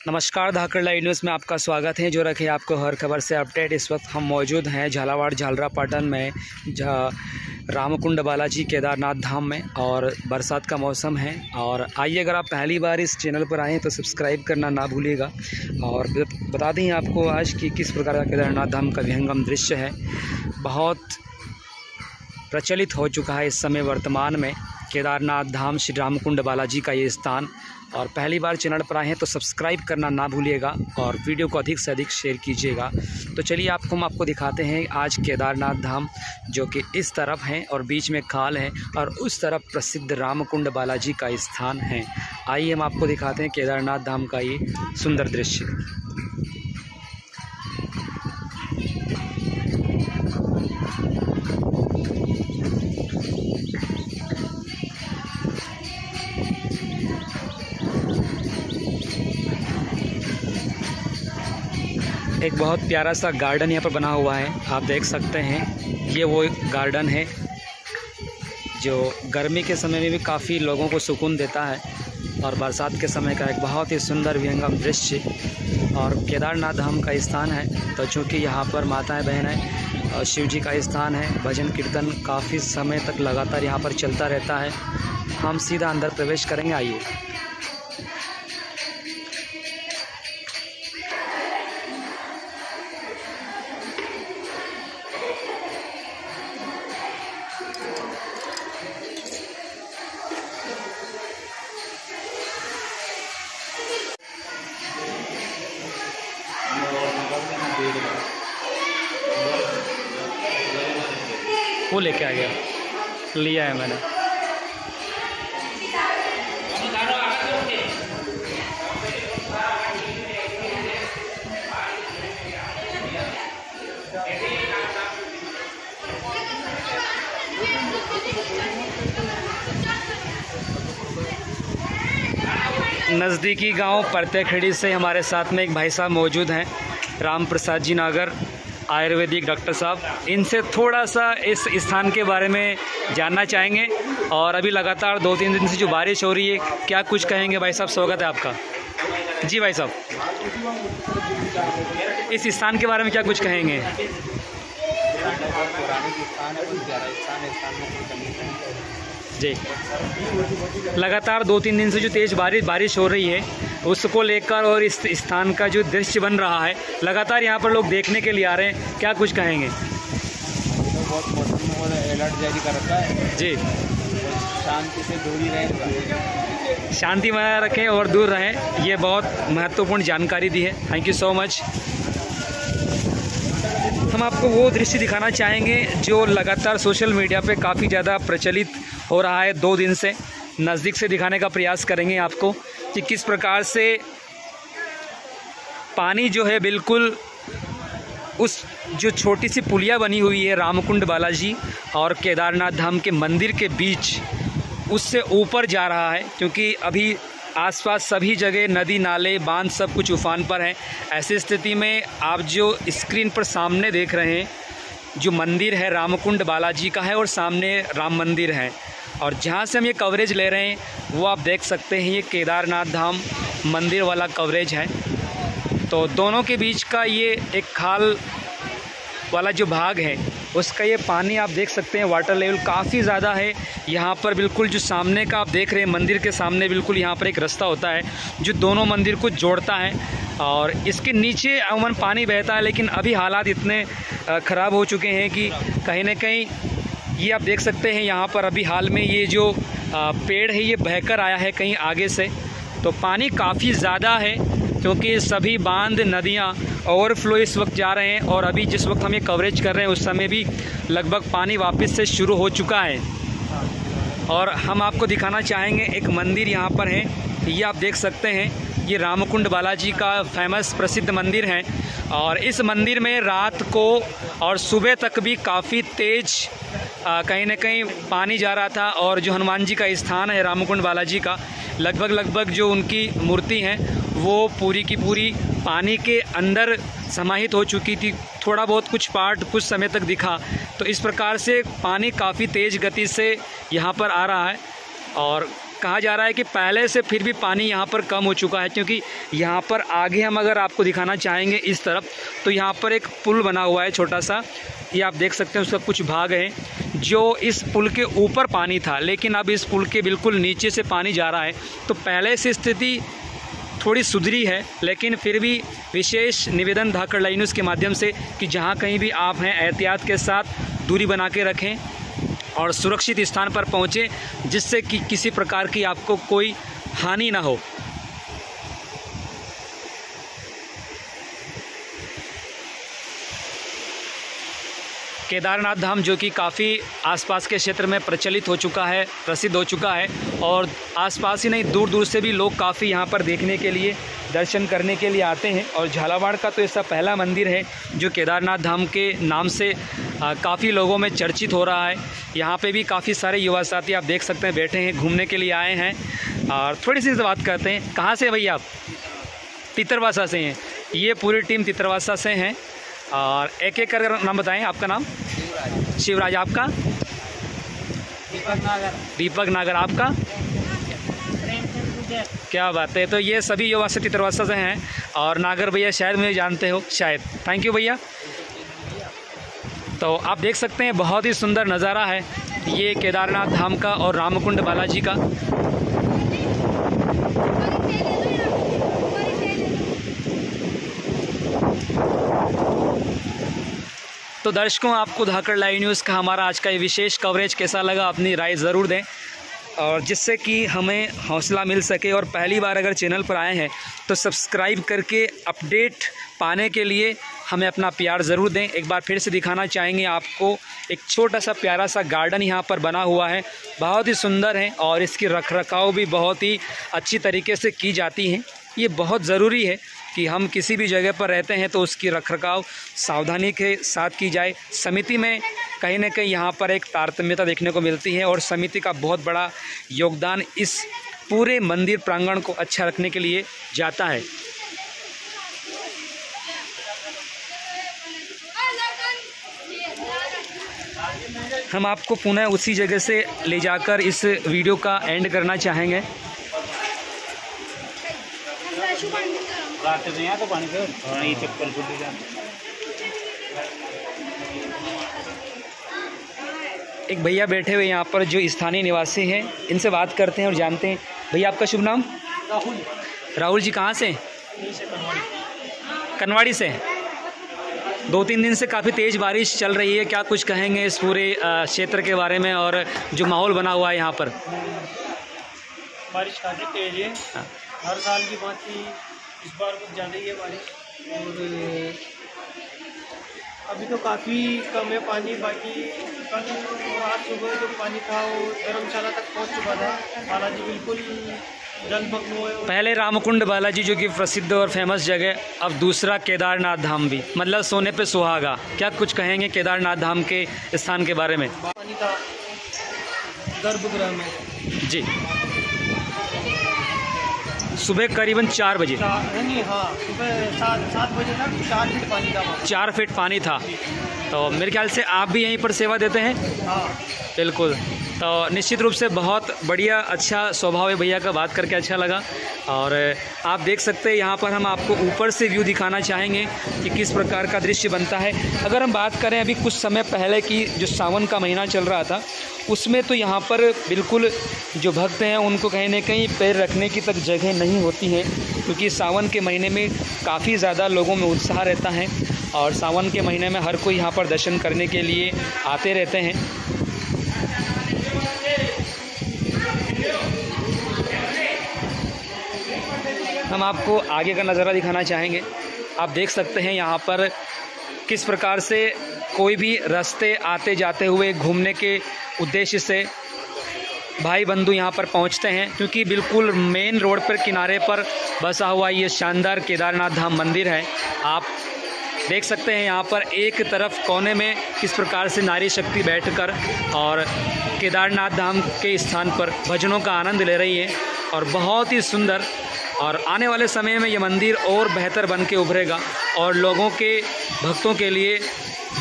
नमस्कार, धाकड़ live news में आपका स्वागत है। जो रखे आपको हर खबर से अपडेट, इस वक्त हम मौजूद हैं झालावाड़ झालरा पाटन में, जहाँ रामकुंड बालाजी केदारनाथ धाम में और बरसात का मौसम है। और आइए, अगर आप पहली बार इस चैनल पर आएँ तो सब्सक्राइब करना ना भूलिएगा। और बता दें आपको आज कि किस प्रकार का केदारनाथ धाम का विहंगम दृश्य है। बहुत प्रचलित हो चुका है इस समय वर्तमान में। केदारनाथ धाम श्री रामकुंड बालाजी का ये स्थान। और पहली बार चैनल पर आए हैं तो सब्सक्राइब करना ना भूलिएगा और वीडियो को अधिक से अधिक शेयर कीजिएगा। तो चलिए आपको हम आपको दिखाते हैं आज केदारनाथ धाम, जो कि इस तरफ़ हैं और बीच में खाल है और उस तरफ़ प्रसिद्ध रामकुंड बालाजी का स्थान है। आइए हम आपको दिखाते हैं केदारनाथ धाम का ये सुंदर दृश्य। एक बहुत प्यारा सा गार्डन यहाँ पर बना हुआ है। आप देख सकते हैं, ये वो गार्डन है, जो गर्मी के समय में भी काफ़ी लोगों को सुकून देता है और बरसात के समय का एक बहुत ही सुंदर विहंगम दृश्य। और केदारनाथ धाम का स्थान है तो चूँकि यहाँ पर माताएँ बहनें और शिव जी का स्थान है, भजन कीर्तन काफ़ी समय तक लगातार यहाँ पर चलता रहता है। हम सीधा अंदर प्रवेश करेंगे, आइए। वो लेके आ गया। लिया है मैंने। नज़दीकी गाँव परतेखेड़ी से हमारे साथ में एक भाई साहब मौजूद हैं राम प्रसाद जी नागर। आयुर्वेदिक डॉक्टर साहब, इनसे थोड़ा सा इस स्थान के बारे में जानना चाहेंगे। और अभी लगातार दो तीन दिन से जो बारिश हो रही है, क्या कुछ कहेंगे? भाई साहब, स्वागत है आपका। जी भाई साहब। इस स्थान के बारे में क्या कुछ कहेंगे? जी। लगातार दो तीन दिन से जो तेज़ बारिश बारिश हो रही है उसको लेकर और इस स्थान का जो दृश्य बन रहा है लगातार यहाँ पर लोग देखने के लिए आ रहे हैं। क्या कुछ कहेंगे? अलर्ट जारी कर रखा है। जी। शांति से दूरी रहें शांति बनाए रखें और दूर रहें। ये बहुत महत्वपूर्ण जानकारी दी है। थैंक यू सो मच हम आपको वो दृश्य दिखाना चाहेंगे जो लगातार सोशल मीडिया पे काफ़ी ज़्यादा प्रचलित हो रहा है दो दिन से। नज़दीक से दिखाने का प्रयास करेंगे आपको। कि किस प्रकार से पानी जो है बिल्कुल उस जो छोटी सी पुलिया बनी हुई है रामकुंड बालाजी और केदारनाथ धाम के मंदिर के बीच, उससे ऊपर जा रहा है, क्योंकि अभी आसपास सभी जगह नदी, नाले, बाँध सब कुछ उफान पर हैं। ऐसी स्थिति में आप जो स्क्रीन पर सामने देख रहे हैं, जो मंदिर है रामकुंड बालाजी का है और सामने राम मंदिर है। और जहाँ से हम ये कवरेज ले रहे हैं, वो आप देख सकते हैं, ये केदारनाथ धाम मंदिर वाला कवरेज है। तो दोनों के बीच का ये एक खाल वाला जो भाग है, उसका ये पानी आप देख सकते हैं वाटर लेवल काफ़ी ज़्यादा है। यहाँ पर बिल्कुल जो सामने का आप देख रहे हैं, मंदिर के सामने बिल्कुल यहाँ पर एक रास्ता होता है, जो दोनों मंदिर को जोड़ता है। और इसके नीचे अमूमन पानी बहता है, लेकिन अभी हालात इतने ख़राब हो चुके हैं कि कहीं ना कहीं ये आप देख सकते हैं यहाँ पर अभी हाल में ये जो पेड़ है, ये बहकर आया है कहीं आगे से। तो पानी काफ़ी ज़्यादा है, क्योंकि सभी बाँध, नदियाँ ओवरफ्लो इस वक्त जा रहे हैं और अभी जिस वक्त हम ये कवरेज कर रहे हैं, उस समय भी लगभग पानी वापस से शुरू हो चुका है। और हम आपको दिखाना चाहेंगे, एक मंदिर यहाँ पर है। ये आप देख सकते हैं, ये रामकुंड बालाजी का फ़ेमस प्रसिद्ध मंदिर है। और इस मंदिर में रात को और सुबह तक भी काफ़ी तेज़ कहीं ना कहीं पानी जा रहा था और जो हनुमान जी का स्थान है, रामकुंड बालाजी का, लगभग लगभग जो उनकी मूर्ति हैं, वो पूरी की पूरी पानी के अंदर समाहित हो चुकी थी। थोड़ा बहुत कुछ पार्ट कुछ समय तक दिखा। तो इस प्रकार से पानी काफ़ी तेज़ गति से यहाँ पर आ रहा है और कहा जा रहा है कि पहले से फिर भी पानी यहाँ पर कम हो चुका है, क्योंकि यहाँ पर आगे हम अगर आपको दिखाना चाहेंगे इस तरफ़ तो यहाँ पर एक पुल बना हुआ है छोटा सा। ये आप देख सकते हैं, उसका कुछ भाग है, जो इस पुल के ऊपर पानी था, लेकिन अब इस पुल के बिल्कुल नीचे से पानी जा रहा है। तो पहले से स्थिति थोड़ी सुधरी है, लेकिन फिर भी विशेष निवेदन धाकड़ लाइन के माध्यम से कि जहाँ कहीं भी आप हैं, एहतियात के साथ दूरी बना के रखें। और सुरक्षित स्थान पर पहुँचें, जिससे कि किसी प्रकार की आपको कोई हानि ना हो। केदारनाथ धाम, जो कि काफ़ी आसपास के क्षेत्र में प्रचलित हो चुका है, प्रसिद्ध हो चुका है, और आसपास ही नहीं दूर दूर से भी लोग काफ़ी यहाँ पर देखने के लिए दर्शन करने के लिए आते हैं और झालावाड़ का तो ऐसा पहला मंदिर है जो केदारनाथ धाम के नाम से काफ़ी लोगों में चर्चित हो रहा है। यहाँ पे भी काफ़ी सारे युवा साथी आप देख सकते हैं, बैठे हैं, घूमने के लिए आए हैं। और थोड़ी सी बात करते हैं, कहाँ से भैया आप? तितरवासा से हैं। ये पूरी टीम तितरवासा से हैं। और एक एक कर नाम बताएँ, आपका नाम? शिवराज, आपका? दीपक नागर। दीपक नागर, आपका? क्या बात है? तो ये सभी युवा से तितरवासा से हैं और नागर भैया शायद मुझे जानते हो, शायद। थैंक यू भैया। तो आप देख सकते हैं, बहुत ही सुंदर नज़ारा है ये केदारनाथ धाम का और रामकुंड बालाजी का। तो दर्शकों, आपको धाकड़ लाइव न्यूज़ का हमारा आज का ये विशेष कवरेज कैसा लगा, अपनी राय ज़रूर दें। और जिससे कि हमें हौसला मिल सके और पहली बार अगर चैनल पर आए हैं तो सब्सक्राइब करके अपडेट पाने के लिए हमें अपना प्यार ज़रूर दें। एक बार फिर से दिखाना चाहेंगे आपको, एक छोटा सा प्यारा सा गार्डन यहाँ पर बना हुआ है। बहुत ही सुंदर है और इसकी रख रखाव भी बहुत ही अच्छी तरीके से की जाती हैं। ये बहुत ज़रूरी है कि हम किसी भी जगह पर रहते हैं तो उसकी रख रखाव सावधानी के साथ की जाए। समिति में कहीं ना कहीं यहाँ पर एक तारतम्यता देखने को मिलती है और समिति का बहुत बड़ा योगदान इस पूरे मंदिर प्रांगण को अच्छा रखने के लिए जाता है। हम आपको पुनः उसी जगह से ले जाकर इस वीडियो का एंड करना चाहेंगे। तो पानी हाँ ये चप्पल एक भैया बैठे हुए यहाँ पर जो स्थानीय निवासी हैं इनसे बात करते हैं और जानते हैं। भैया आपका शुभ नाम? राहुल। राहुल जी कहाँ से कनवाड़ी से दो तीन दिन से काफ़ी तेज़ बारिश चल रही है। क्या कुछ कहेंगे इस पूरे क्षेत्र के बारे में और जो माहौल बना हुआ है यहाँ पर? बारिश काफ़ी तेज है। हाँ। हर साल की भांति इस बार कुछ ज़्यादा ही है बारिश। और अभी तो काफ़ी कम है पानी बाकी कल और आज सुबह जो पानी था वो धर्मशाला तक पहुँच चुका था। बालाजी बिल्कुल जलमग्न हुए पहले रामकुंड बालाजी जो कि प्रसिद्ध और फ़ेमस जगह अब दूसरा केदारनाथ धाम भी। मतलब सोने पे सुहागा। क्या कुछ कहेंगे केदारनाथ धाम के स्थान के बारे में? पानी था गर्भगृह में। जी। सुबह करीबन चार बजे। नहीं हाँ सुबह सात सात बजे तक चार फीट पानी था चार फीट पानी था। तो मेरे ख्याल से आप भी यहीं पर सेवा देते हैं? हाँ। बिल्कुल। तो निश्चित रूप से बहुत बढ़िया अच्छा स्वभाव है भैया का बात करके अच्छा लगा। और आप देख सकते हैं यहाँ पर हम आपको ऊपर से व्यू दिखाना चाहेंगे कि किस प्रकार का दृश्य बनता है। अगर हम बात करें अभी कुछ समय पहले की जो सावन का महीना चल रहा था, उसमें तो यहाँ पर बिल्कुल जो भक्त हैं, उनको कहीं ना कहीं पैर रखने की तक जगह नहीं होती है, क्योंकि सावन के महीने में काफ़ी ज़्यादा लोगों में उत्साह रहता है और सावन के महीने में हर कोई यहाँ पर दर्शन करने के लिए आते रहते हैं। हम आपको आगे का नज़ारा दिखाना चाहेंगे। आप देख सकते हैं यहाँ पर किस प्रकार से कोई भी रास्ते आते जाते हुए घूमने के उद्देश्य से भाई बंधु यहाँ पर पहुँचते हैं, क्योंकि बिल्कुल मेन रोड पर किनारे पर बसा हुआ ये शानदार केदारनाथ धाम मंदिर है। आप देख सकते हैं यहाँ पर एक तरफ़ कोने में किस प्रकार से नारी शक्ति बैठकर और केदारनाथ धाम के स्थान पर भजनों का आनंद ले रही है और बहुत ही सुंदर और आने वाले समय में ये मंदिर और बेहतर बन के उभरेगा। और लोगों के, भक्तों के लिए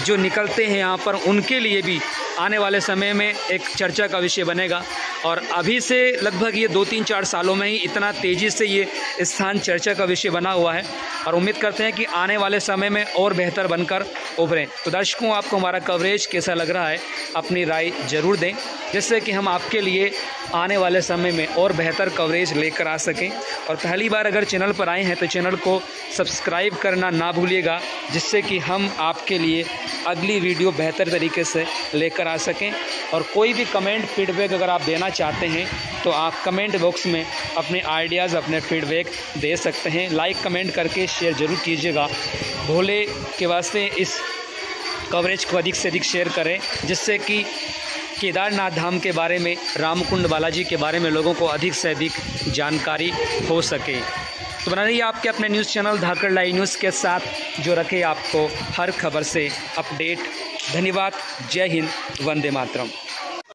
जो निकलते हैं यहाँ पर, उनके लिए भी आने वाले समय में एक चर्चा का विषय बनेगा। और अभी से लगभग ये दो तीन चार सालों में ही इतना तेज़ी से ये स्थान चर्चा का विषय बना हुआ है और उम्मीद करते हैं कि आने वाले समय में और बेहतर बनकर उभरें। तो दर्शकों, आपको हमारा कवरेज कैसा लग रहा है, अपनी राय ज़रूर दें, जिससे कि हम आपके लिए आने वाले समय में और बेहतर कवरेज लेकर आ सकें। और पहली बार अगर चैनल पर आए हैं तो चैनल को सब्सक्राइब करना ना भूलिएगा, जिससे कि हम आपके लिए अगली वीडियो बेहतर तरीके से लेकर आ सकें। और कोई भी कमेंट फीडबैक अगर आप देना चाहते हैं तो आप कमेंट बॉक्स में अपने आइडियाज़ अपने फीडबैक दे सकते हैं। लाइक कमेंट करके शेयर ज़रूर कीजिएगा। भोले के वास्ते इस कवरेज को अधिक से अधिक शेयर करें, जिससे कि केदारनाथ धाम के बारे में, रामकुंड बालाजी के बारे में लोगों को अधिक से अधिक जानकारी हो सके। तो बना रहिए आपके अपने news channel Dhakad live news के साथ, जो रखे आपको हर खबर से अपडेट धन्यवाद। जय हिंद। वंदे मातरम।